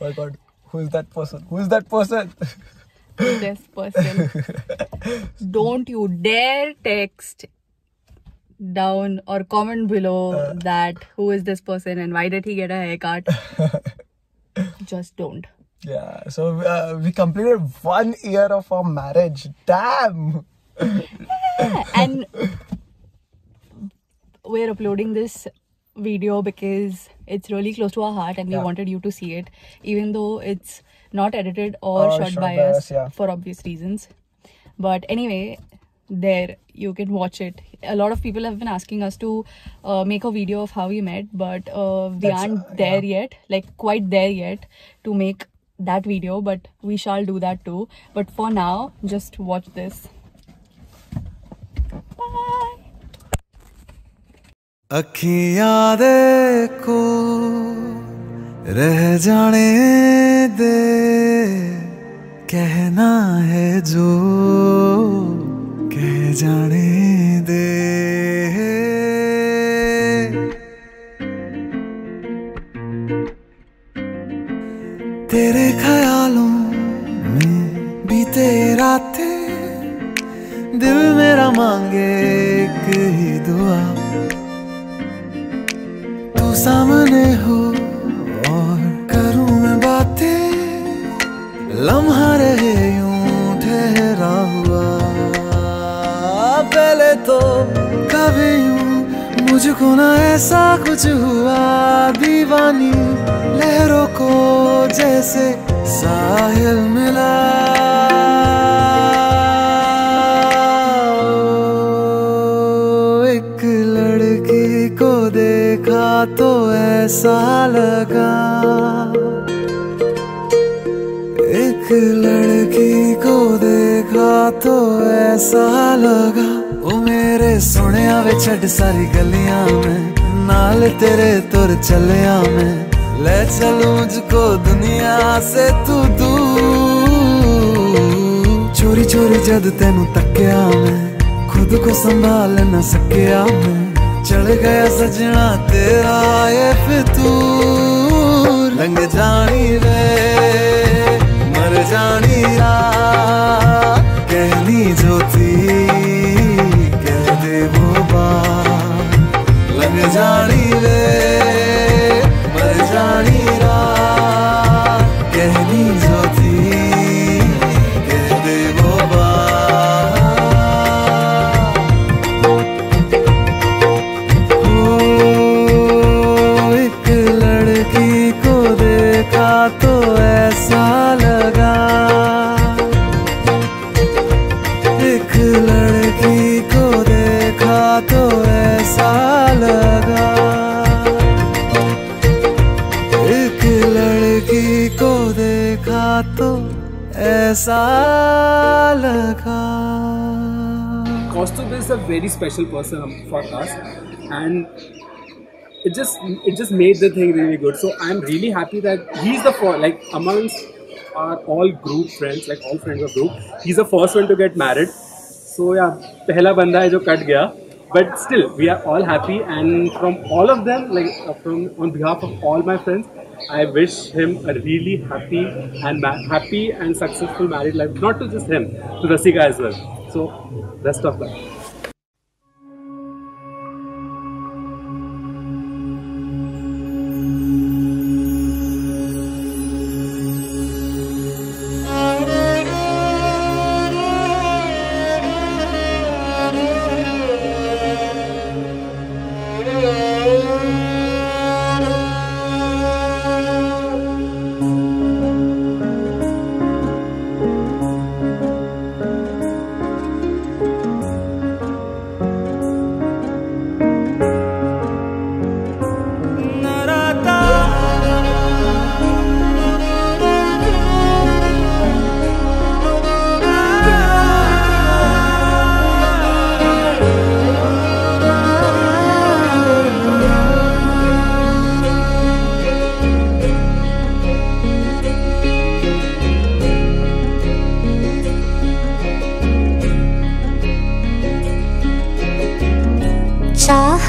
my god, who is that person? Who is that person? this person. Don't you dare text down or comment below Uh. that who is this person and why did he get a haircut. Just don't. Yeah, so uh, we completed one year of our marriage. Damn. and we're uploading this video because it's really close to our heart and we Yeah. wanted you to see it even though it's not edited or Or shot shot by by us us, yeah. for obvious reasons but anyway there you can watch it a lot of people have been asking us to uh, make a video of how we met but uh, we That's, aren't uh, there yeah. yet like quite there yet to make that video but we shall do that too but for now just watch this bye अखियाँ देखो, रह जाने दे। कहना है जो, कह जाने दे। तेरे ख्यालों में बीते रातें दिल मेरा मांगे एक ही दुआ। सामने हो और करूँ मैं बातें। लम्हा रहे यूँ ठहरा हुआ। पहले तो कभी यूँ मुझको ना ऐसा कुछ हुआ। दीवानी लहरों को जैसे साहिल ऐसा लगा। एक लड़की को देखा तो ऐसा लगा। ओ मेरे सोने वे छड़ सारी गलियाँ में, नाल तेरे तुर चलिया मैं। ले चलूँ मुझको दुनिया से तू दूर। चोरी चोरी जद तेनू तकिया मैं, खुद को संभाल न सकिया मैं। चढ़ गया सजना तेरा ये फितूर। रंग जानी रे मर जानी रात। ऐसा लगा Costume is a very special person for us, and it just it just made the thing really good. So I'm really happy that he's the first, like amongst our all group friends, like all friends of group, he's the first one to get married. So yeah, पहला बंदा है जो cut गया. But still, we are all happy, and from all of them, like uh, from on behalf of all my friends, I wish him a really happy and happy and successful married life. Not to just him, to Rasika as well. So, best of luck.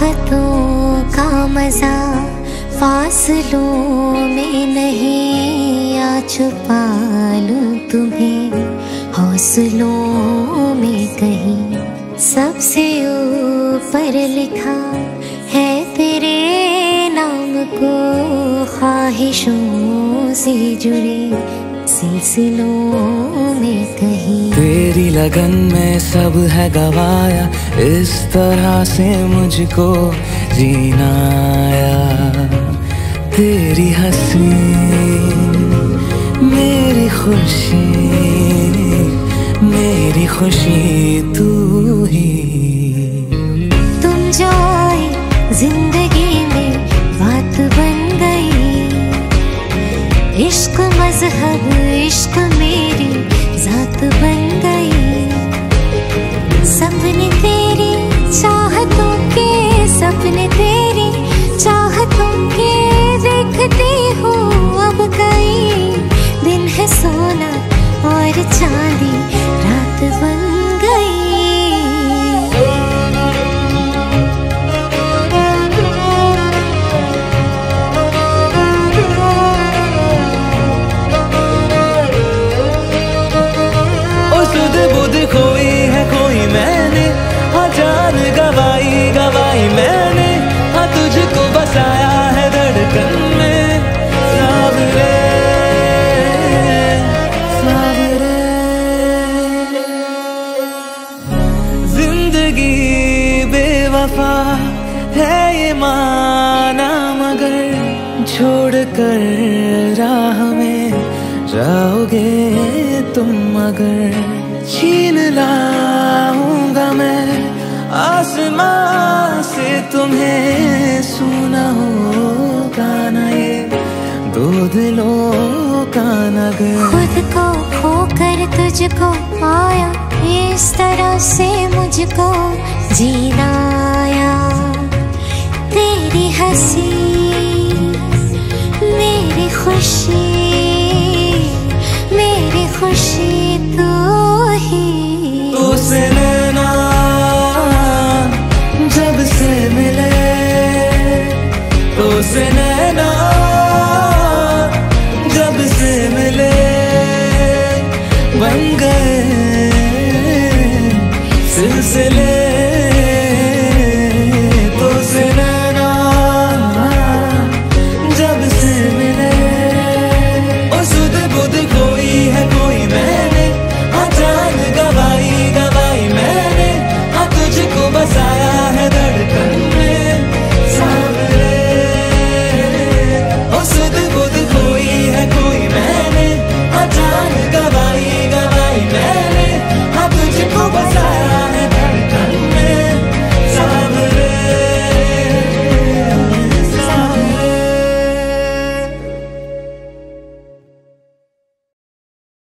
चाहतों का मज़ा फासलों में नहीं आ छुपा लूँ तुम्हें। हौसलों में कहीं सबसे ऊपर लिखा है तेरे नाम को, ख्वाहिशों से जुड़े सिलसिलों में कहीं। तेरी लगन में सब है गवाया, इस तरह से मुझको जीना आया तेरी हँसी, मेरी खुशी मेरी खुशी तू राह में जाओगे तुम मगर छीन लाऊँगा मैं। आसमां से तुम्हें सुना होगा ना ये। दो दिलों का नगर। खुद को खोकर तुझको आया, इस तरह से मुझको जीना आया। तेरी हँसी मेरी खुशी